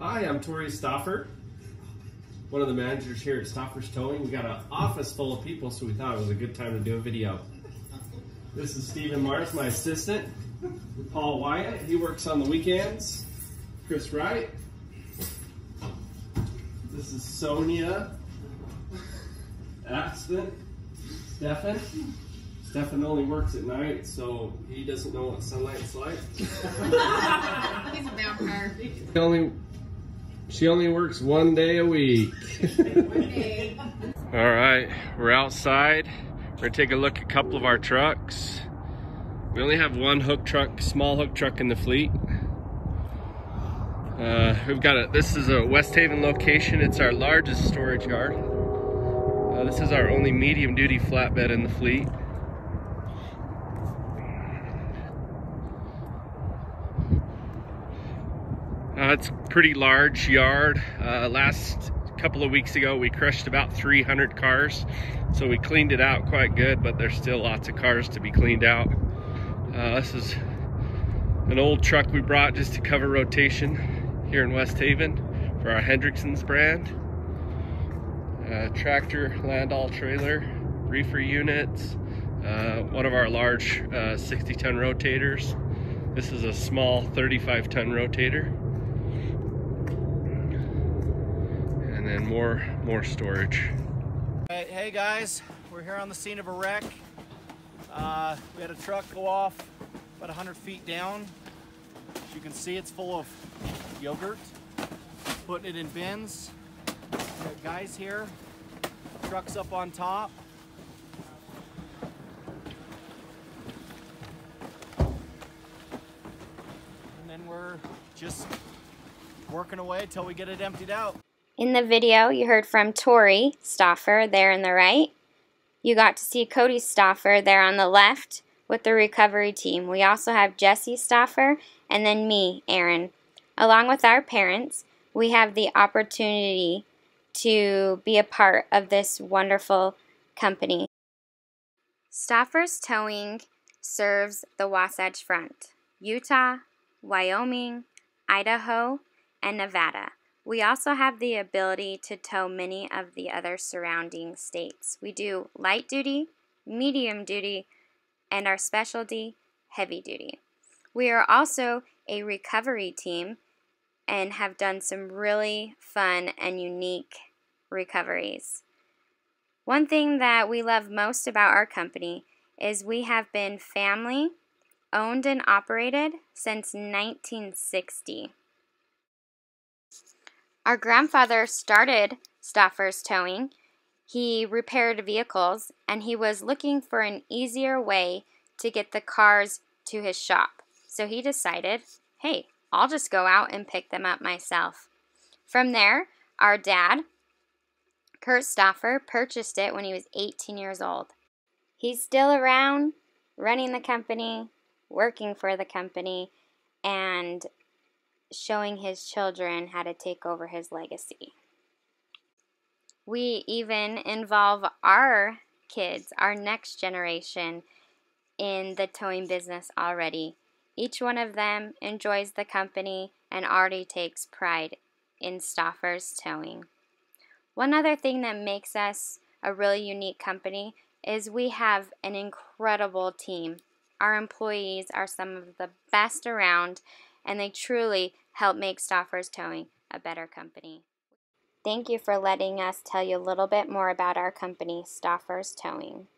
Hi, I'm Tori Stauffer, one of the managers here at Stauffer's Towing. We got an office full of people, so we thought it was a good time to do a video. This is Stephen Mars, my assistant. Paul Wyatt, he works on the weekends. Chris Wright. This is Sonia. Aspen. Stefan. Stefan only works at night, so he doesn't know what sunlight's like. He's a vampire. She only, she only works one day a week. All right, we're outside. We're gonna take a look at a couple of our trucks. We only have one hook truck, small hook truck in the fleet. Uh, we've got a, this is a West Haven location. It's our largest storage yard. Uh, this is our only medium duty flatbed in the fleet. Uh, it's a pretty large yard. Uh, last couple of weeks ago, we crushed about 300 cars. So we cleaned it out quite good, but there's still lots of cars to be cleaned out. Uh, this is an old truck we brought just to cover rotation here in West Haven for our Hendrickson's brand. Uh, tractor, Landoll trailer, reefer units, uh, one of our large 60 ton rotators. This is a small 35 ton rotator. And then more, more storage. Hey, hey guys, we're here on the scene of a wreck. Uh, we had a truck go off about 100 feet down. As you can see, it's full of yogurt. Putting it in bins. Guys here. Truck's up on top. And then we're just working away till we get it emptied out. In the video, you heard from Tori Stauffer there on the right. You got to see Cody Stauffer there on the left with the recovery team. We also have Jesse Stauffer and then me, Arin. Along with our parents, we have the opportunity to be a part of this wonderful company. Stauffer's Towing serves the Wasatch Front, Utah, Wyoming, Idaho, and Nevada. We also have the ability to tow many of the other surrounding states. We do light duty, medium duty, and our specialty, heavy duty. We are also a recovery team and have done some really fun and unique recoveries. One thing that we love most about our company is we have been family owned and operated since 1960. Our grandfather started Stauffer's Towing. He repaired vehicles and he was looking for an easier way to get the cars to his shop. So he decided, hey, I'll just go out and pick them up myself. From there, our dad, Kurt Stauffer, purchased it when he was 18 years old. He's still around, running the company, working for the company, and showing his children how to take over his legacy. We even involve our kids, our next generation, in the towing business already. Each one of them enjoys the company and already takes pride in Stauffer's Towing. One other thing that makes us a really unique company is we have an incredible team. Our employees are some of the best around and they truly help make Stauffer's Towing a better company. Thank you for letting us tell you a little bit more about our company, Stauffer's Towing.